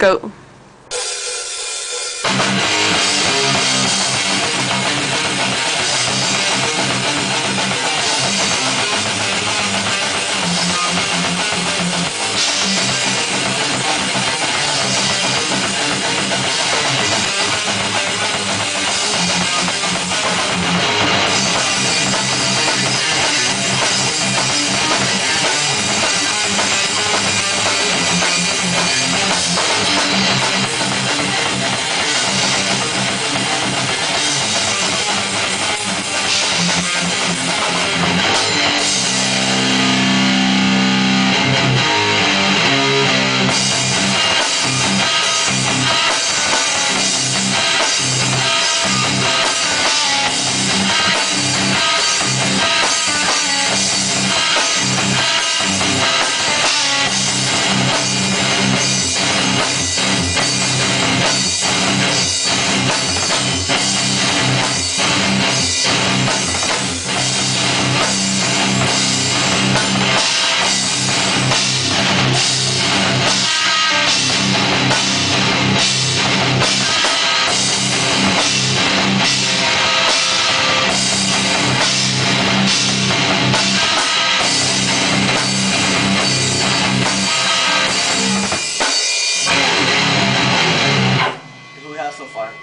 Go. so far.